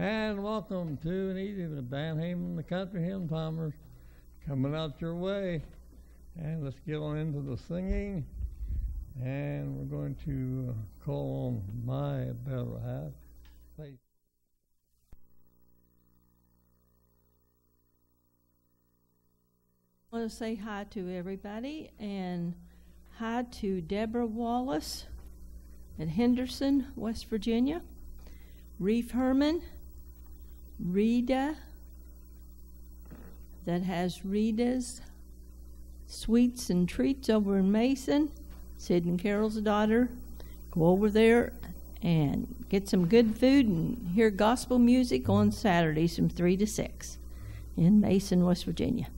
and welcome to an evening of Dan Hayman, the Country Hymn Timers, coming out your way. And let's get on into the singing, and we're going to uh, call on my better half. I want to say hi to everybody and hi to Deborah Wallace at Henderson, West Virginia, Reef Herman, Rita, that has Rita's Sweets and Treats over in Mason, Sid and Carol's daughter. Go over there and get some good food and hear gospel music on Saturdays from 3 to 6 in Mason, West Virginia.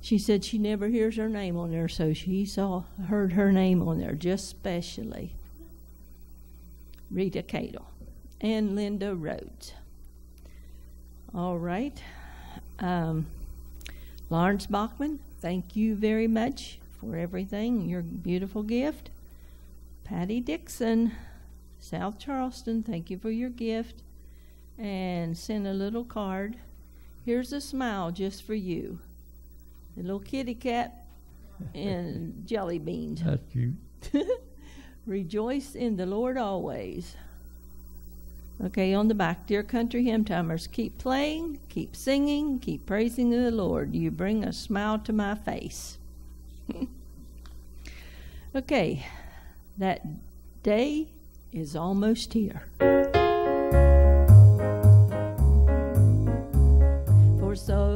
She said she never hears her name on there, so she saw heard her name on there just specially. Rita Cadle and Linda Rhodes. All right. Um, Lawrence Bachman, thank you very much for everything, your beautiful gift. Patty Dixon, South Charleston, thank you for your gift. And send a little card. Here's a smile just for you a little kitty cat and jelly beans. That's cute. Rejoice in the Lord always. Okay, on the back, dear country hymn timers, keep playing, keep singing, keep praising the Lord. You bring a smile to my face. okay, that day is almost here. For so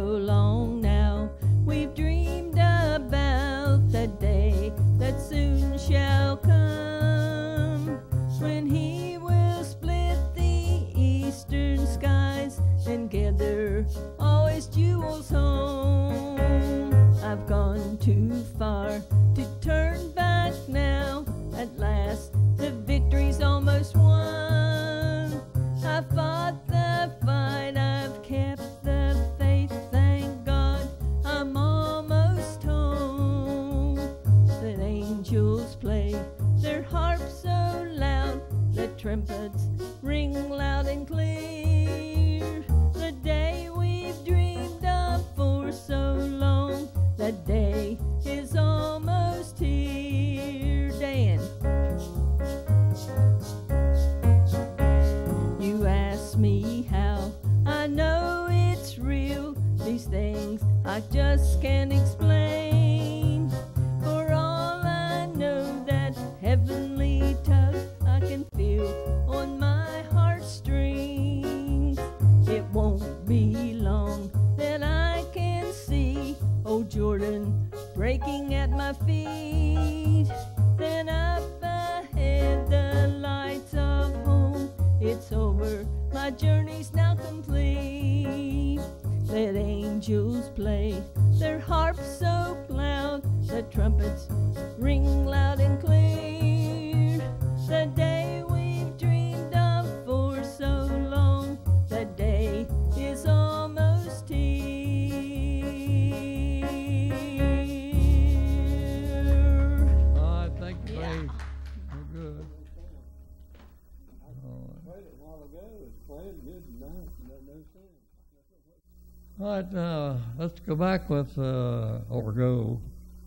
right, now let's go back with, uh, or go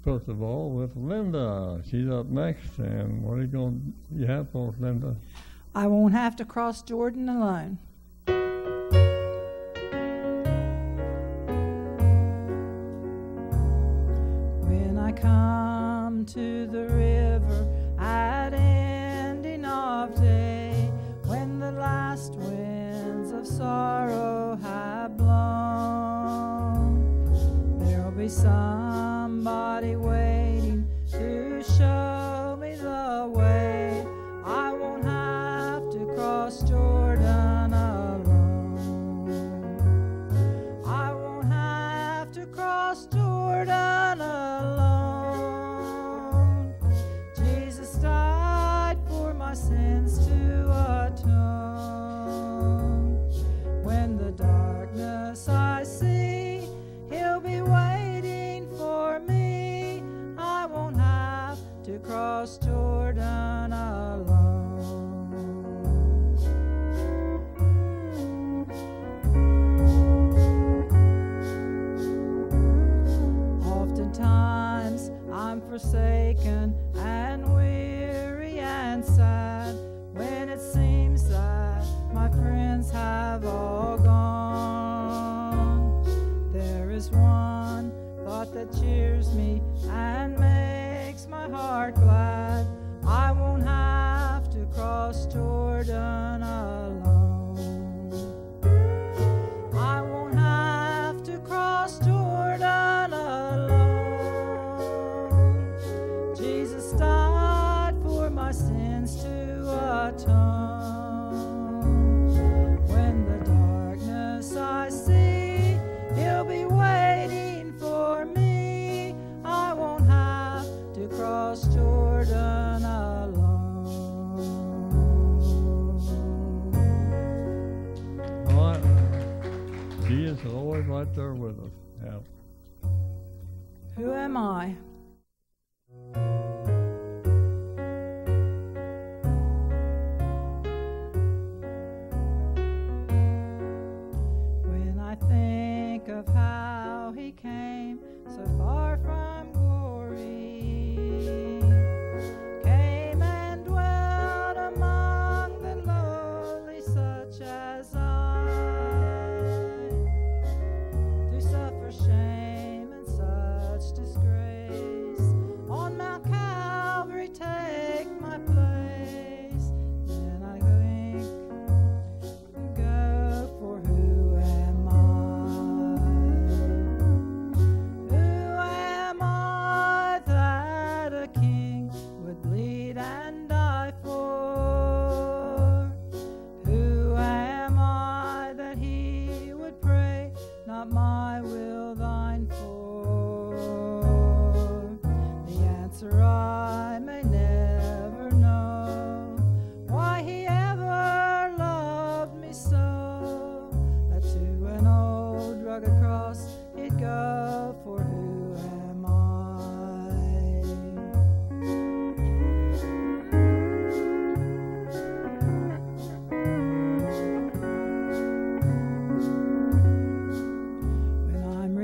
first of all with Linda. She's up next, and what are you you have for Linda? I won't have to cross Jordan alone.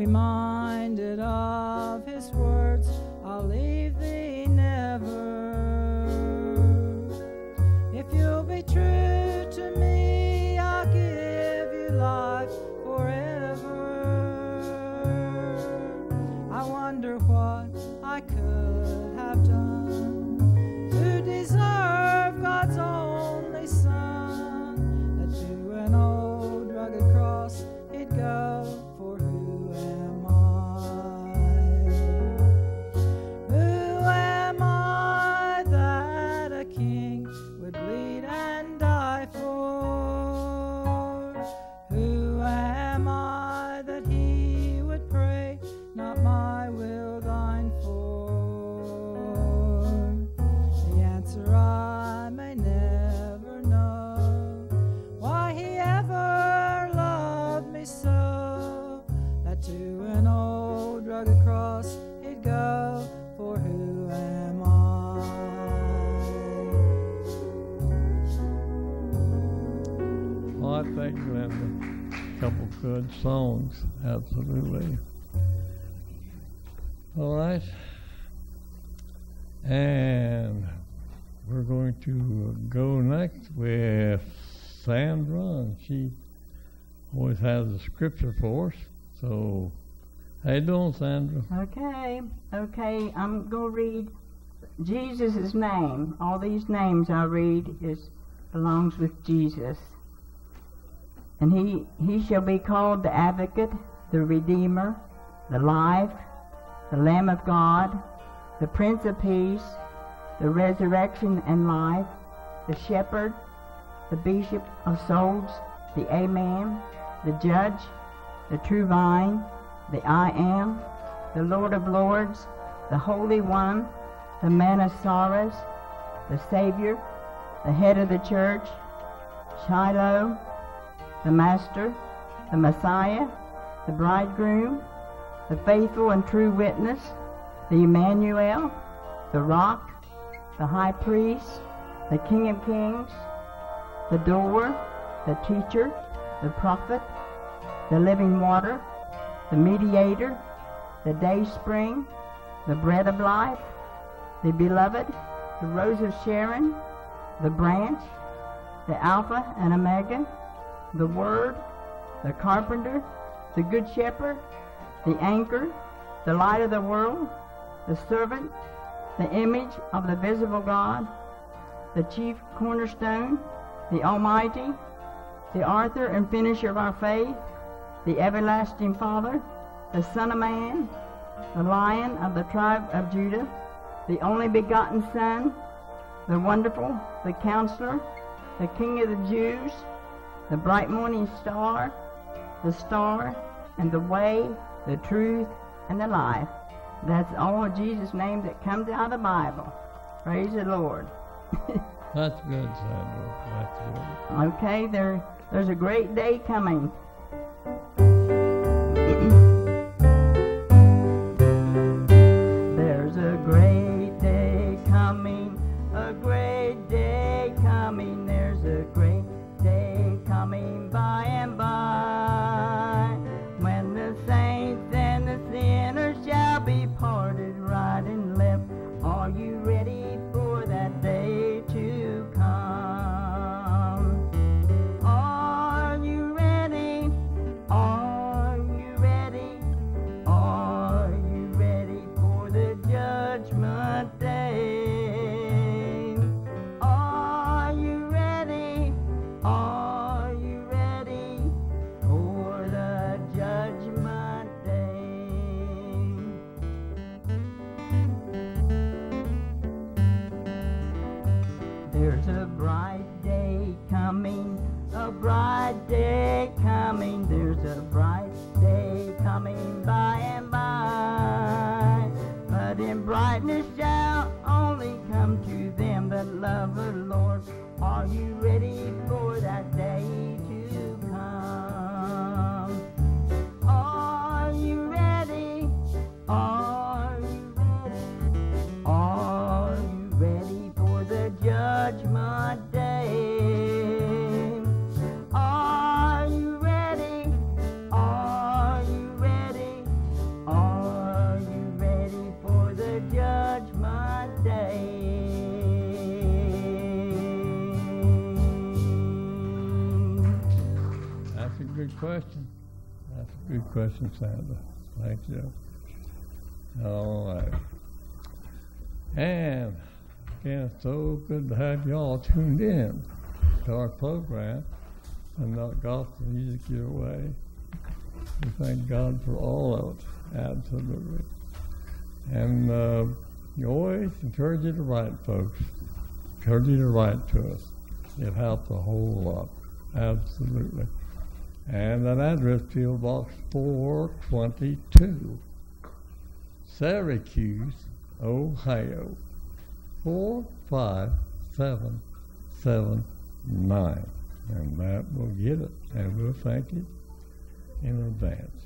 When I'm absolutely. All right. And we're going to go next with Sandra, and she always has a scripture for us. So, how you doing, Sandra? Okay, okay, I'm going to read Jesus' name. All these names I read is belongs with Jesus. And he, he shall be called the advocate, the redeemer, the life, the Lamb of God, the Prince of Peace, the resurrection and life, the shepherd, the bishop of souls, the Amen, the judge, the true vine, the I am, the Lord of lords, the Holy One, the Man of sorrows, the Savior, the head of the church, Shiloh, the Master, the Messiah, the Bridegroom, the faithful and true witness, the Emmanuel, the Rock, the High Priest, the King of Kings, the Door, the Teacher, the Prophet, the Living Water, the Mediator, the Day Spring, the Bread of Life, the Beloved, the Rose of Sharon, the Branch, the Alpha and Omega, the Word, the Carpenter, the Good Shepherd, the Anchor, the Light of the World, the Servant, the Image of the Visible God, the chief cornerstone, the Almighty, the author and finisher of our faith, the everlasting Father, the Son of Man, the Lion of the tribe of Judah, the only begotten Son, the wonderful, the counselor, the King of the Jews, the bright morning star, the star, and the way, the truth, and the life. That's all Jesus' name that comes out of the Bible. Praise the Lord. That's good, Sandra. That's good. Okay, there, there's a great day coming. That's a good question, Sandra. Thank you. All right. And again, it's so good to have y'all tuned in to our program and not gospel music your way. We thank God for all of it, absolutely. And uh, you always encourage you to write, folks. Encourage you to write to us. It helps a whole lot, absolutely. And that address, P.O. Box 422, Syracuse, Ohio, 45779. And that will get it. And we'll thank you in advance.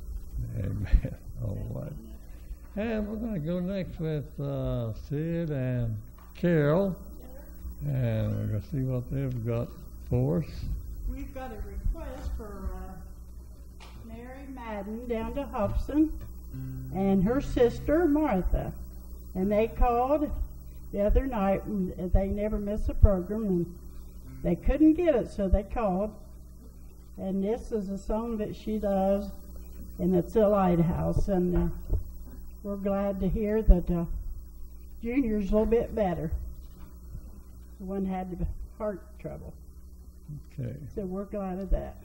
Amen. All right. And we're going to go next with uh, Sid and Carol. And we're going to see what they've got for us. We've got a request for uh, Mary Madden down to Hobson and her sister Martha. And they called the other night and they never miss a program and they couldn't get it, so they called. And this is a song that she does, and it's a lighthouse. And uh, we're glad to hear that uh, Junior's a little bit better. The one had heart trouble. Okay. So we're glad of that.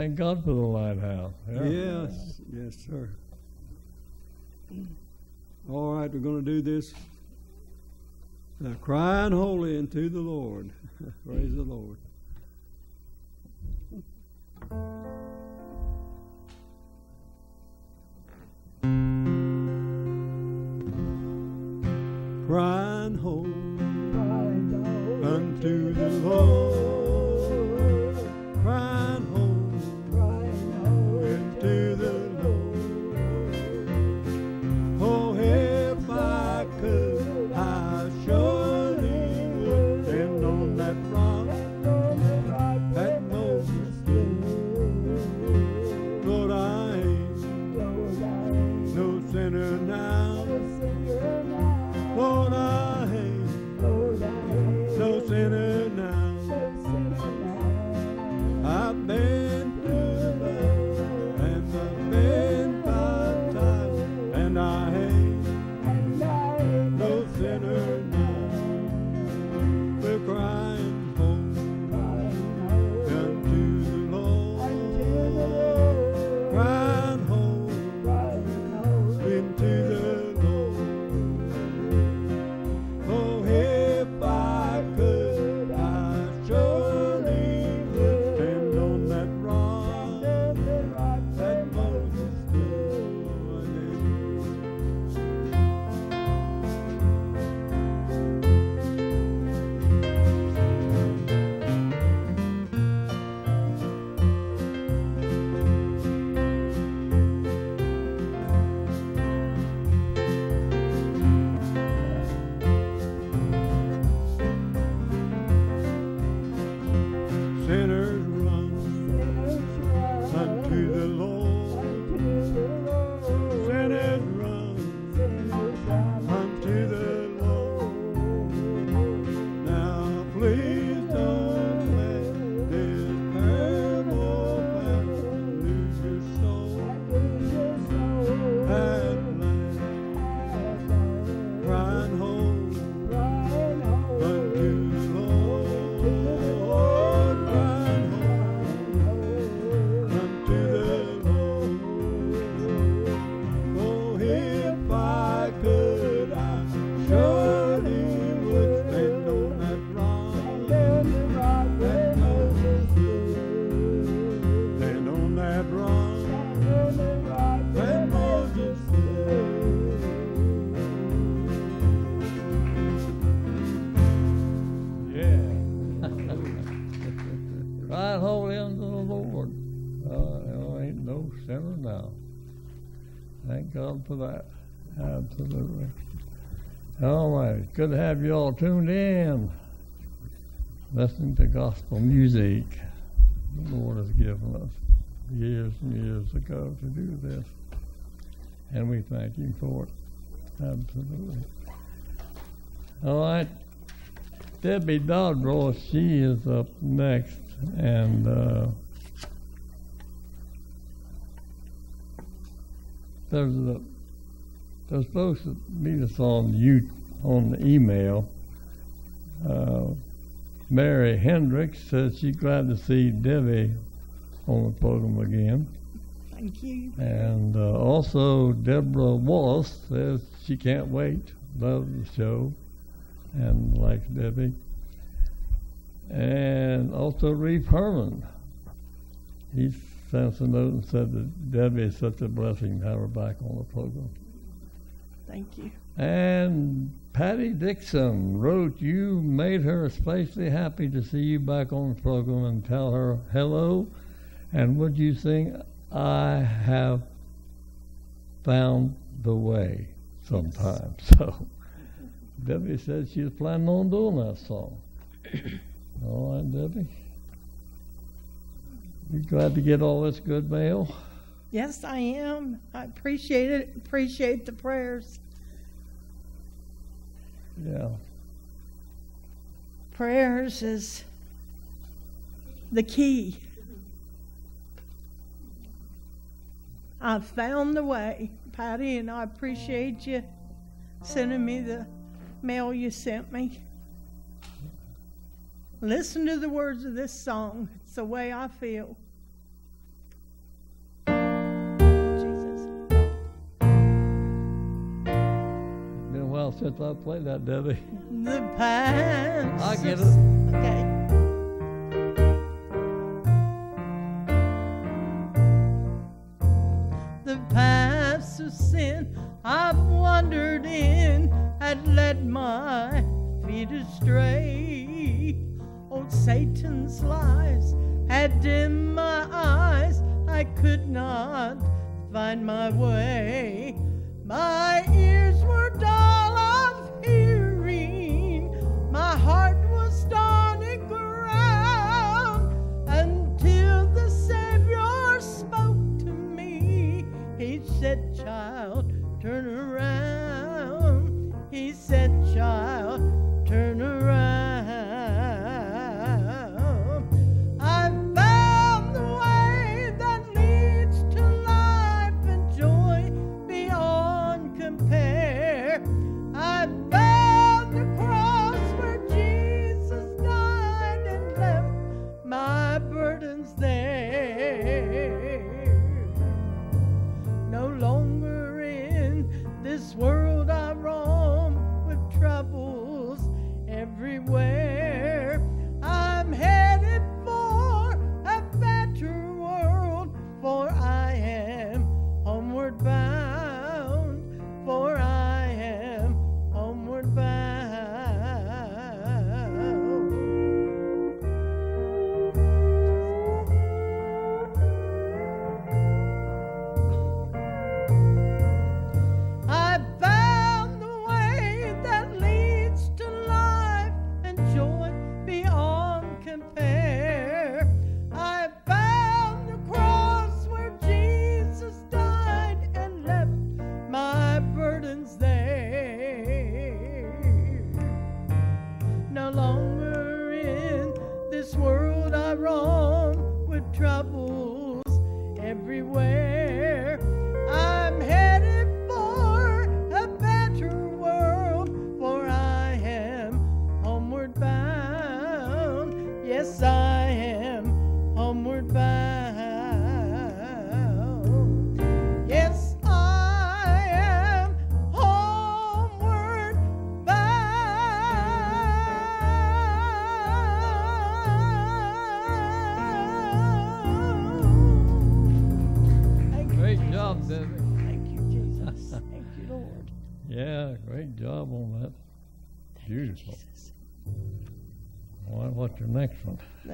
Thank God for the lighthouse. Yeah. Yes, yes, sir. All right, we're going to do this. Now, crying holy unto the Lord. Praise the Lord. center now. Thank God for that. Absolutely. All right. Good to have you all tuned in, listening to gospel music. The Lord has given us years and years ago to do this, and we thank Him for it. Absolutely. All right. Debbie Dodrow, she is up next, and. Uh, there's a there's supposed to be this on you on the email. Uh, Mary Hendricks says she's glad to see Debbie on the program again. Thank you. And uh, also, Deborah Wallace says she can't wait, loves the show, and likes Debbie. And also, Reeve Herman. He sent us a note and said that Debbie is such a blessing to have her back on the program. Thank you. And Patty Dixon wrote, You made her especially happy to see you back on the program and tell her hello. And would you sing, I have found the way sometime? So Debbie said she's planning on doing that song. all right, Debbie. You glad to get all this good mail? Yes, I am. I appreciate it. Appreciate the prayers. Yeah. Prayers is the key. I found the way, Patty, and I appreciate you sending me the mail you sent me. Listen to the words of this song. It's the way I feel. Jesus. Been a while since I played that, Debbie. The past. I get of- it. Okay. The paths of sin I've wandered in had led my feet astray. Satan's lies had dimmed my eyes. I could not find my way. My ears were dull of hearing. My heart was stony ground until the Savior spoke to me. He said, Child, turn around.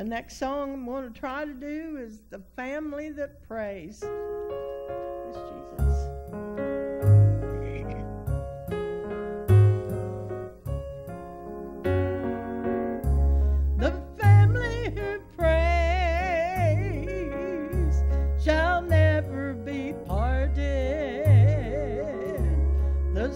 Next song I'm going to try to do is The Family That Prays. Yes, Jesus. The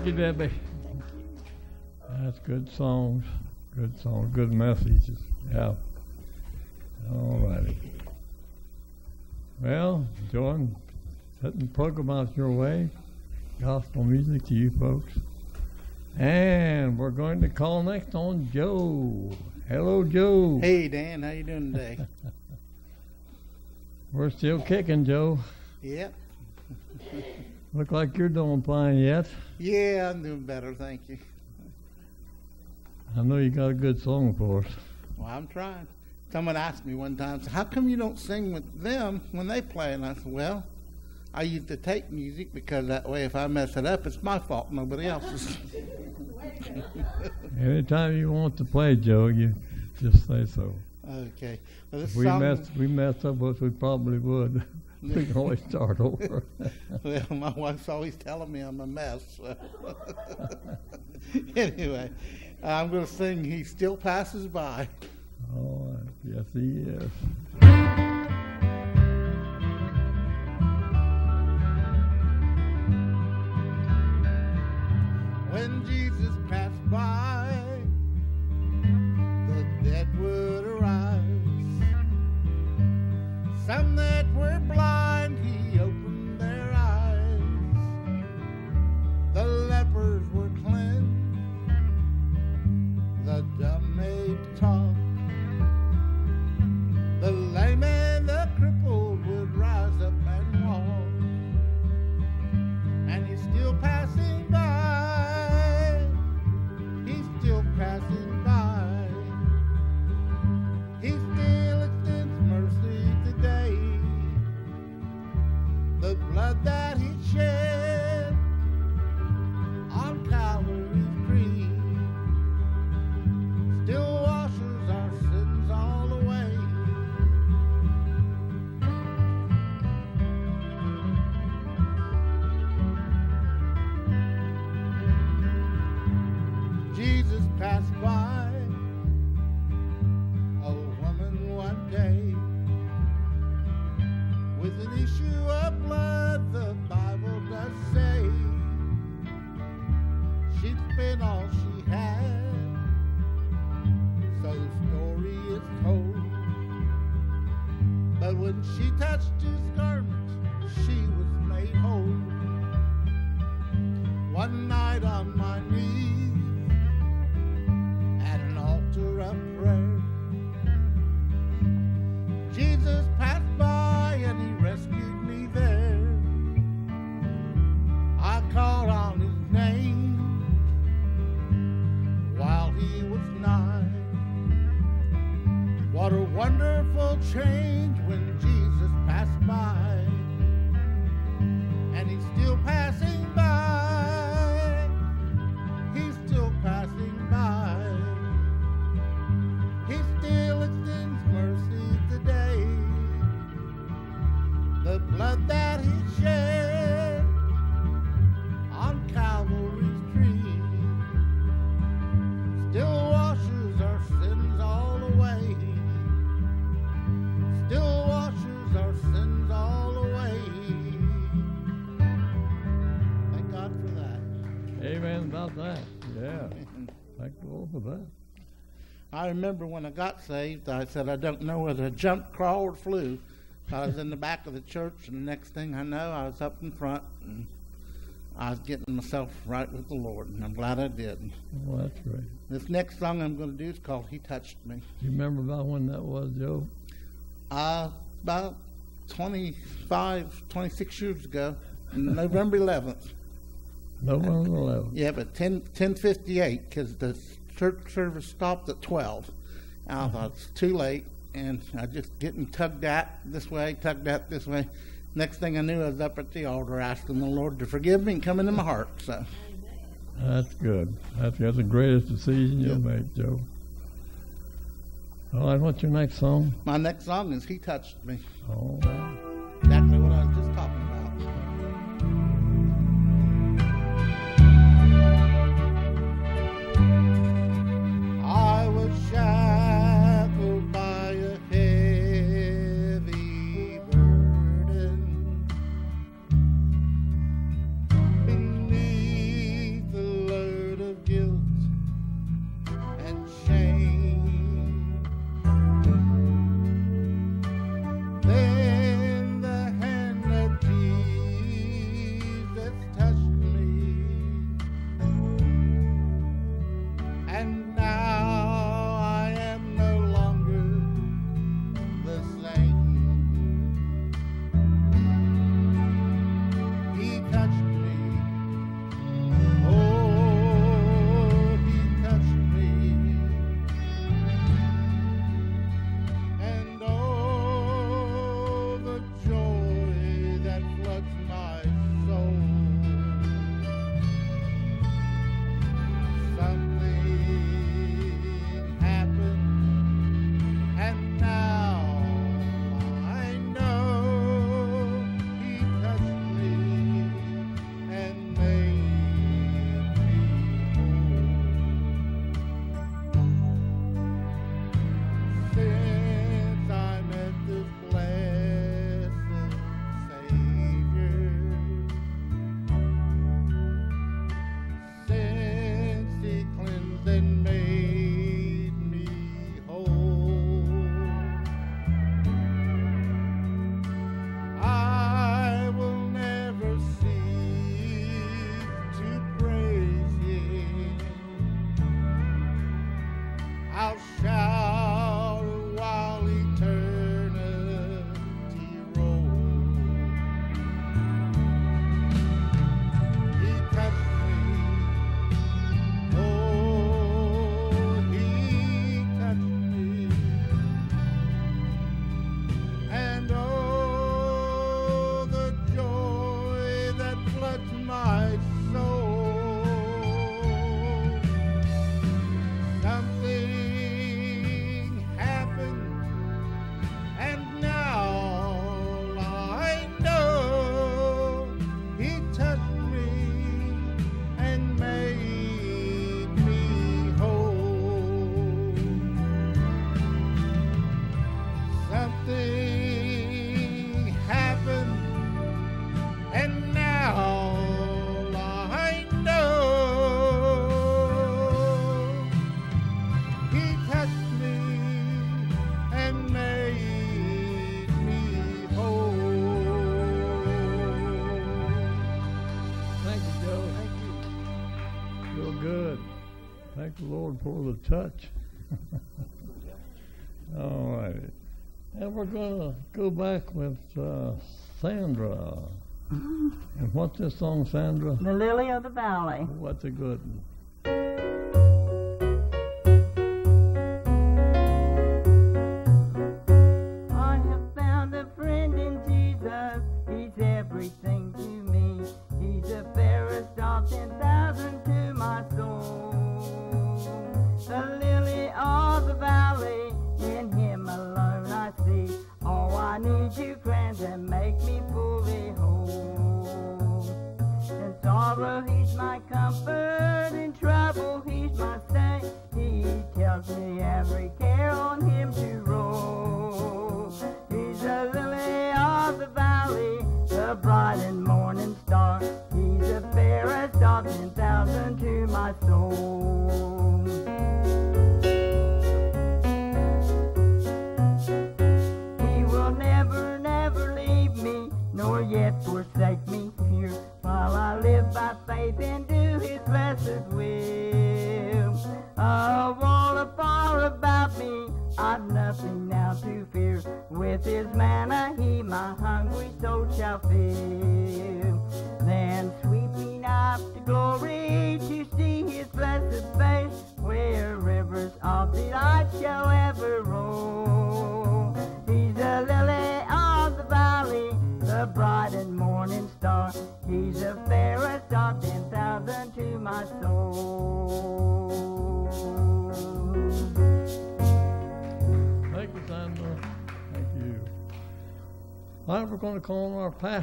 Thank you, Debbie. That's good songs. Good songs. Good messages. Yeah. All righty. Well, Jordan, setting the program out your way. Gospel music to you folks. And we're going to call next on Joe. Hello, Joe. Hey Dan, how you doing today? We're still kicking, Joe. yep. Look like you're doing fine yet. Yeah, I'm doing better, thank you. I know you got a good song for us. Well, I'm trying. Someone asked me one time, so how come you don't sing with them when they play? And I said, well, I use to tape music because that way if I mess it up, it's my fault, nobody else's. Anytime you want to play, Joe, you just say so. okay. Well, we song, messed we messed up, which we probably would. we can always start over. well, my wife's always telling me I'm a mess. So. anyway, I'm going to sing He Still Passes By. oh, yes, he is. When Jesus passed by, the dead would I remember when I got saved, I said, I don't know whether I jumped, crawled, or flew. I was in the back of the church, and the next thing I know, I was up in front, and I was getting myself right with the Lord, and I'm glad I did. Well, that's great. This next song I'm going to do is called He Touched Me. You remember about when that was, Joe? Uh, about 25, 26 years ago, November 11th. November 11th. Yeah, but 10, 1058, because the church service stopped at 12. And I mm-hmm. thought it's too late, and I just getting tugged at this way, tugged at this way. Next thing I knew, I was up at the altar asking the Lord to forgive me and come into my heart. So, That's good. That's, that's the greatest decision you'll make, Joe. All right, what's your next song? my next song is He Touched Me. All The touch. All right. And we're going to go back with uh, Sandra. And what's this song, Sandra? The lily of the valley. What's a good one?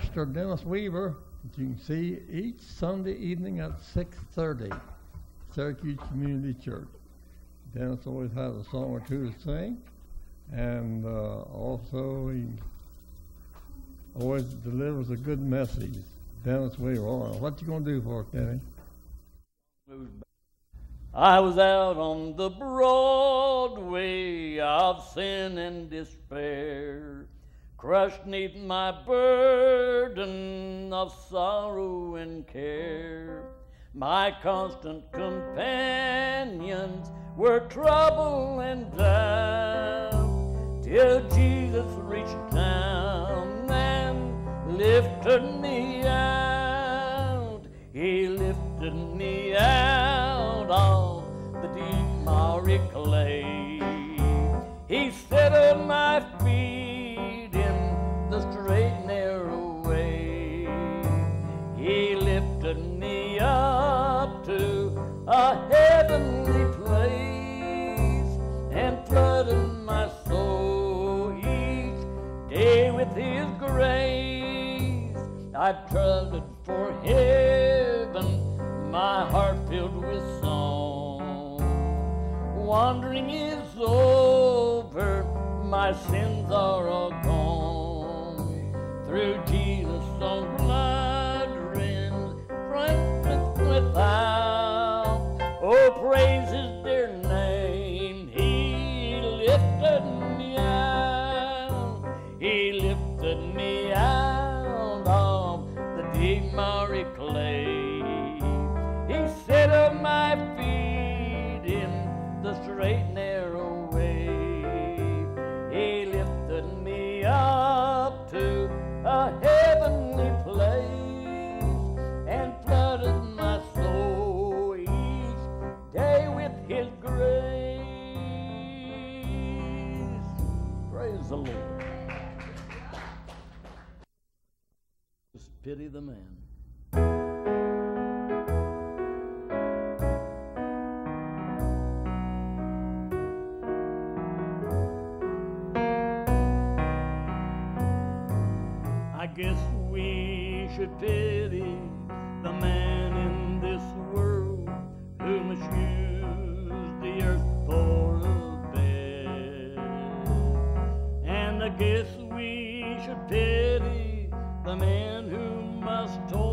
Pastor, Dennis Weaver, that you can see each Sunday evening at 6.30, Syracuse Community Church. Dennis always has a song or two to sing, and uh, also he always delivers a good message. Dennis Weaver, right, what you going to do for us? I was out on the Broadway of sin and despair, crushed neath my burden of sorrow and care. My constant companions were trouble and doubt, till Jesus reached down and lifted me out. He lifted me out of the deep miry clay. He set on my feet I've trusted for heaven, my heart filled with song. Wandering is over, my sins are all gone. Through Jesus on blood rings, fragrance without. Oh, praise His pity the man. I guess we should pity the man in this world who misused the earth for a bed. And I guess we should pity the man who must toil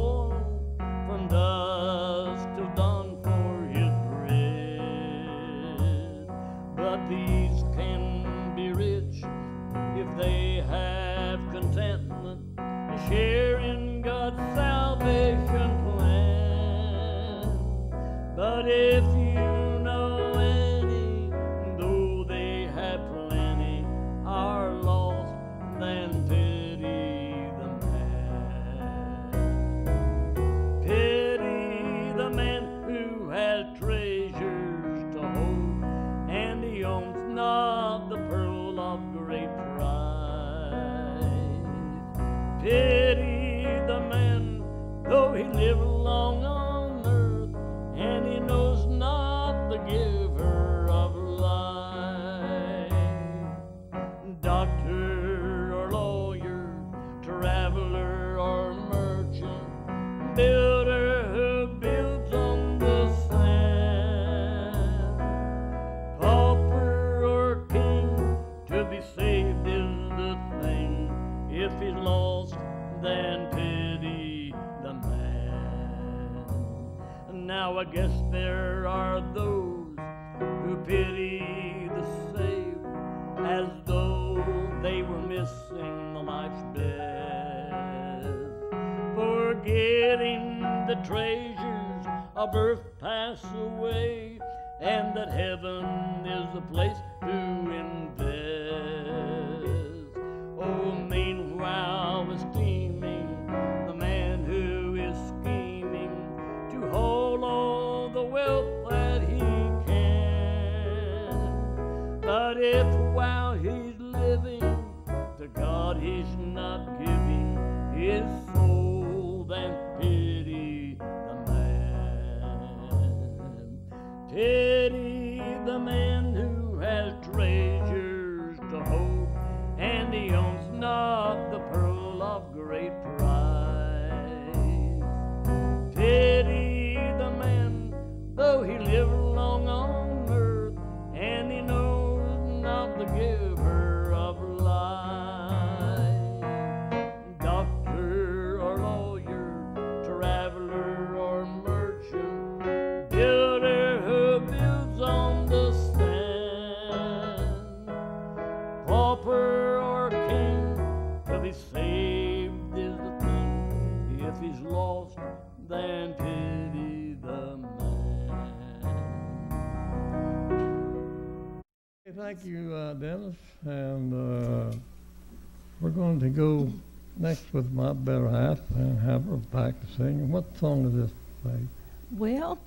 with my better half and have her practicing. singing. What song is this, babe? Well,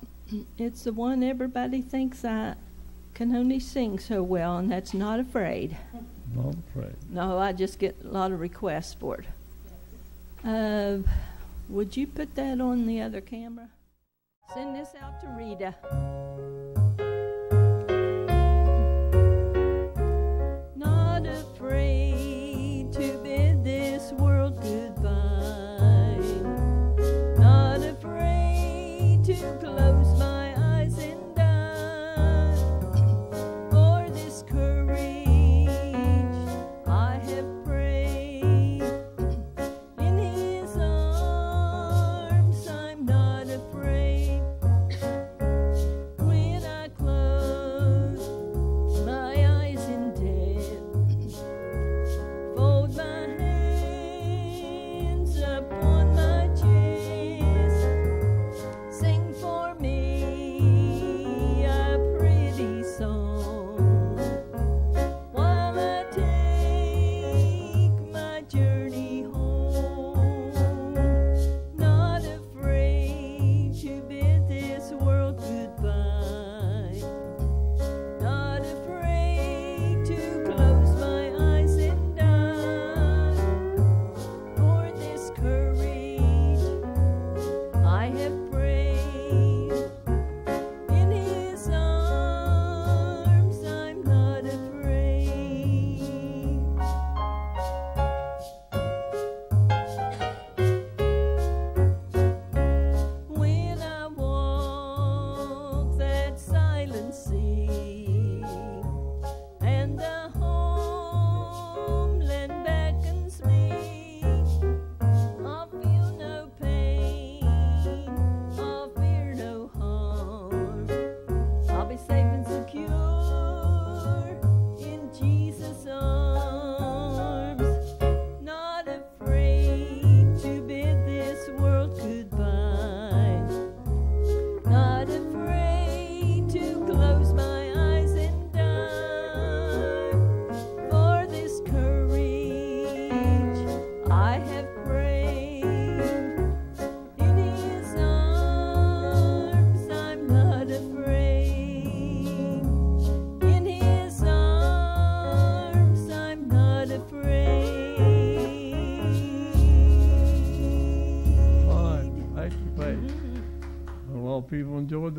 it's the one everybody thinks I can only sing so well, and that's Not Afraid. Not Afraid. No, I just get a lot of requests for it. Uh, would you put that on the other camera? Send this out to Rita.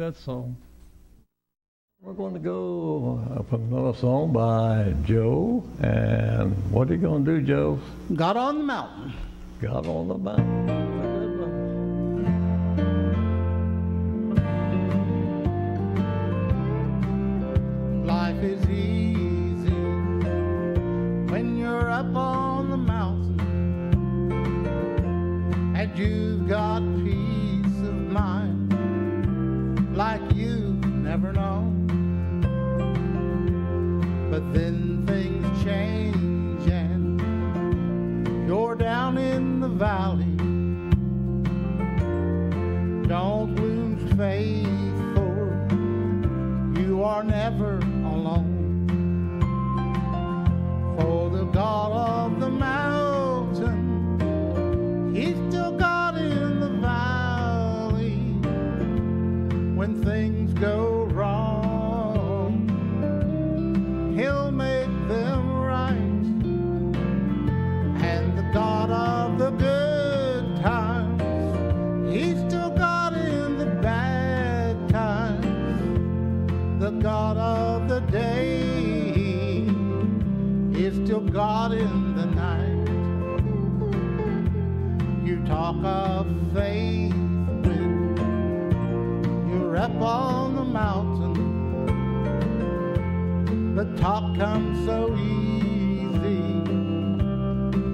that song. We're going to go uh, from another song by Joe. And what are you going to do, Joe? God on the mountain. God on the mountain. Life is easy when you're up on the mountain and you've got valley. Don't lose faith, for you are never Of faith when you're up on the mountain. The talk comes so easy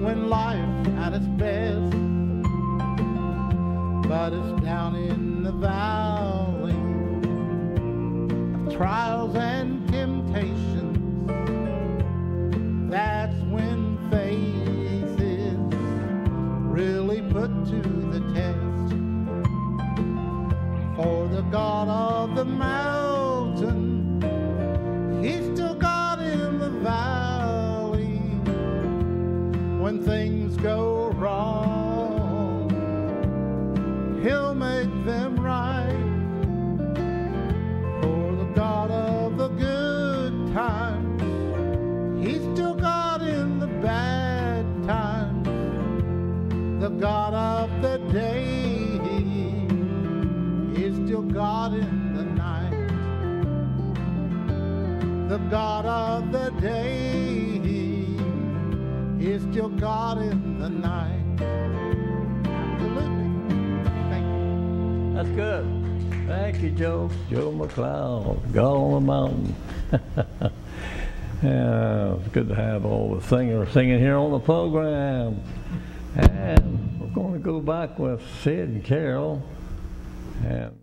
when life at its best. But it's down in the valley of trials and temptations. That's the mountain, God of the day is still God in the night. Absolutely. Thank you. That's good. Thank you, Joe. Joe McLeod, God on the mountain. yeah, it's good to have all the singers singing here on the program. And we're going to go back with Sid and Carol. And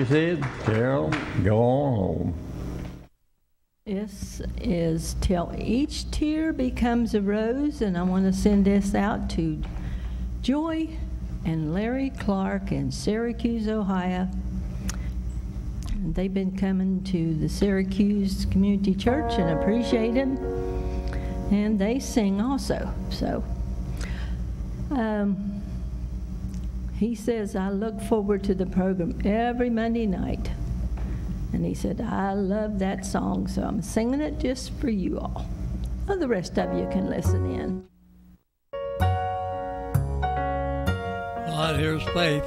you said? Tell, go on home. This is till each tear becomes a rose, and I want to send this out to Joy and Larry Clark in Syracuse, Ohio. They've been coming to the Syracuse Community Church and appreciate them. And they sing also. So, um, he says, I look forward to the program every Monday night. And he said, I love that song, so I'm singing it just for you all. Well, the rest of you can listen in. Well, here's Faith.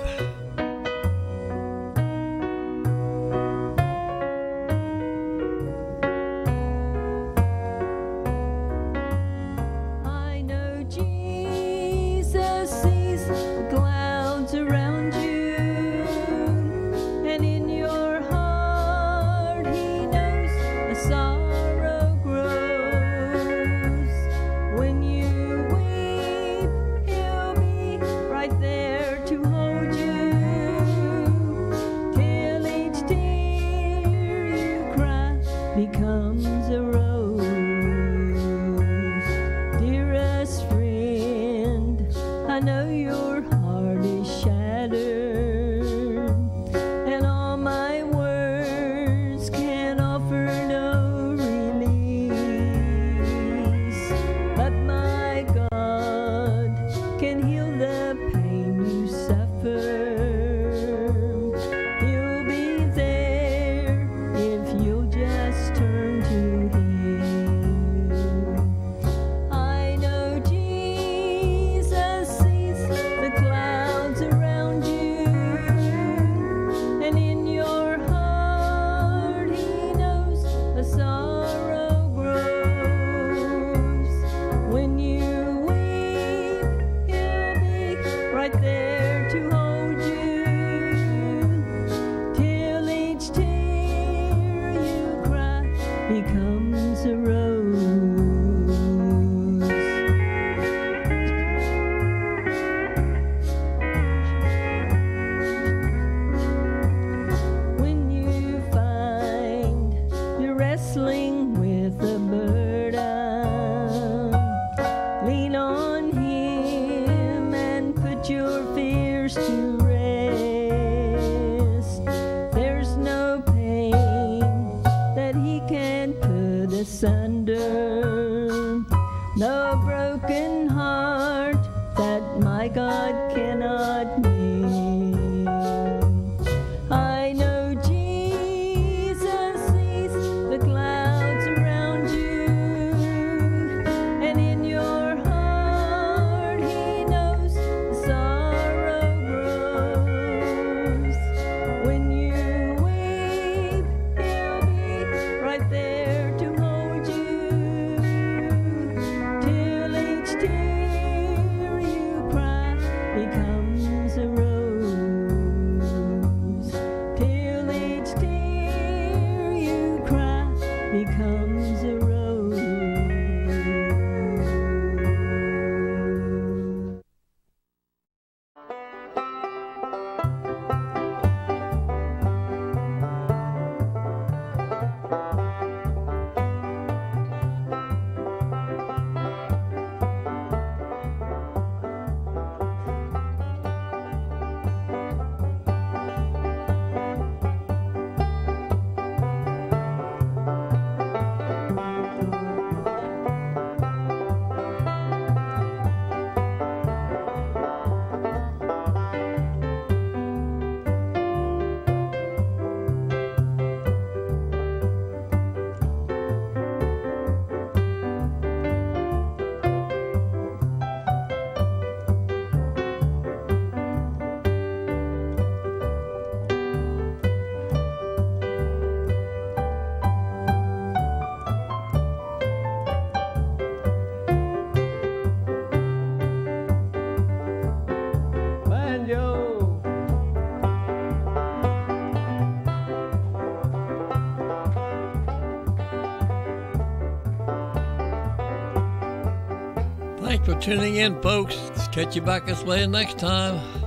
tuning in, folks. Catch you back this way next time.